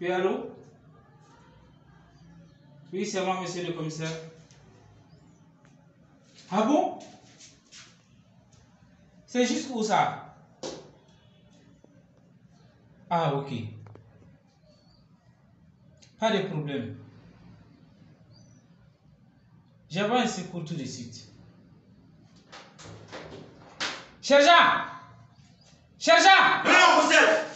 Oui, allô? Oui, c'est moi, monsieur le commissaire. Ah bon? C'est juste pour ça Ah, ok. Pas de problème. J'avais un secours tout de suite. Sergent Sergent Non, commissaire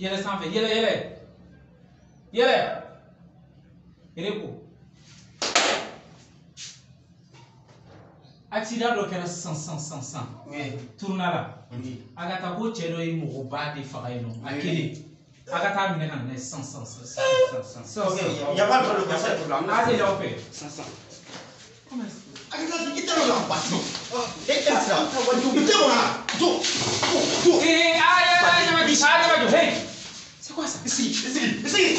Yɛlɛ sanfɛ yɛlɛ yɛlɛ yɛlɛ yɛlɛ ko accident dɔ kɛra sisan sisan sisan Oui. turuna la a ka taa ko cɛ dɔ ye mɔgɔba de faga yen nɔ a kelen a ka taa minɛ ka na ye sisan sisan sisan sisan sisan sisan Ok, il n'y a a tɛ l'aw fɛ Sansan. Comment Akita kita lo la pasi. Eh, eh, sira. Ite mo na. Jo. Jo. Jo. Eh, aïe, aïe, aïe, Yamadi, aïe, Yamadi, hey C'est quoi ça Ici, ici, ici. Ici.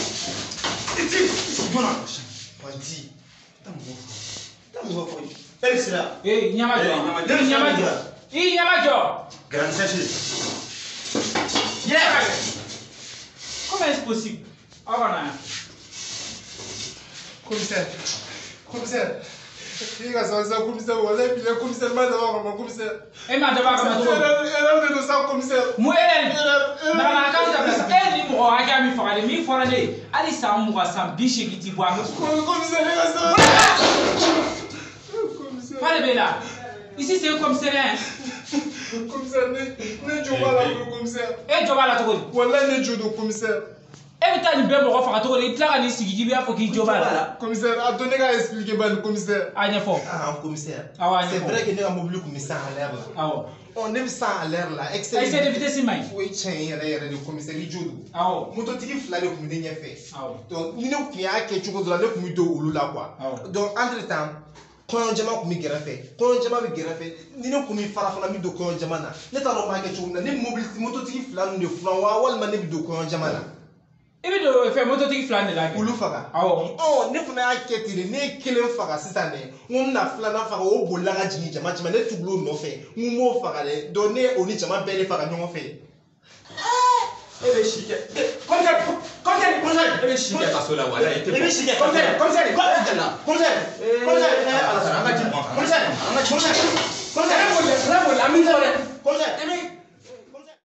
Ici, Jona. Wanti. Tamu. Tamu ko. Eh, sira. Eh, Yamadi, Eh, Yamadi. eh, Yamadi, eh, Yamadi Grand chercher. Yes Comment est-ce possible Ah, voilà. Commissaire, commissaire, i ka sa sa commissaire wala bi le commissaire ma da ba ma commissaire. Ma daba kama to. Erreur erreur de do sa commissaire. Mu elen. Erreur Na na erreur. ka ta place. Ni mɔgɔ hakɛ min faga de min fɔra ne ye hali san mugan san bi seegin ti bɔ a Commissaire ka. Commissaire, de bɛ la. Ici c'est un commissariat. commissaire ne ne jo b'a la ko commissaire. E jɔ b'a la cogo di? Wala ne jo do commissaire. E bɛ taa nin bɛɛ mɔgɔ faga cogo di? I tila ka n'i sigi k'i b'a fɔ k'i jɔ b'a la. Commissaire a to ne ka expliquer commissaire. A ɲɛfɔ. Ah, commissaire. Awa, C'est ɲɛfɔ. vrai que ne ka bɛ la. Awɔ. Ɔ ne bɛ l'air la. Excès Excès de vitesse man ɲi. O ye tiɲɛ yɛrɛ yɛrɛ de commissaire i jo do. Awɔ. Mototigi fila de kun bɛ ne ɲɛfɛ. Awɔ. Donc ni ne kun y'a kɛ cogo dɔ la ne kun bɛ don olu la quoi. Awɔ. Donc entre temps kɔɲɔjama kun bɛ gɛrɛfɛ kɔɲɔjama bɛ gɛrɛfɛ ni ne kun bɛ fara fana bɛ don kɔɲɔjama na ne t'a dɔn n b'a kɛ cogo min na ne mobili mototigi fila ninnu de furan wa walima ne bɛ don kɔɲɔjama na I bɛ don fɛn mototigi fila de la kɛ. olu faga. Awɔ. ɔ ne fana y'a kɛ ten de ne ye kelen faga sisan dɛ n ko n bɛna filanan faga o bolila ka jigin jama cɛman ne tugula o nɔfɛ n ko n b'o faga dɛ donc ne ye o ni jama bɛɛ de faga ɲɔgɔn fɛ. e bɛ si kɛ kɔmsɛri kɔmsɛri kɔmsɛri e bɛ si kɛ kaso la wala i bɛ si kɛ Kɔmisɛri, kɔmisɛri, kɔmisɛri, ɛ, ala sa, an ka jigin. Kɔmisɛri, an ka jigin. Kɔmisɛri, kɔmisɛri, ala boli ala boli an b'i fɔ dɛ kɔmisɛri. e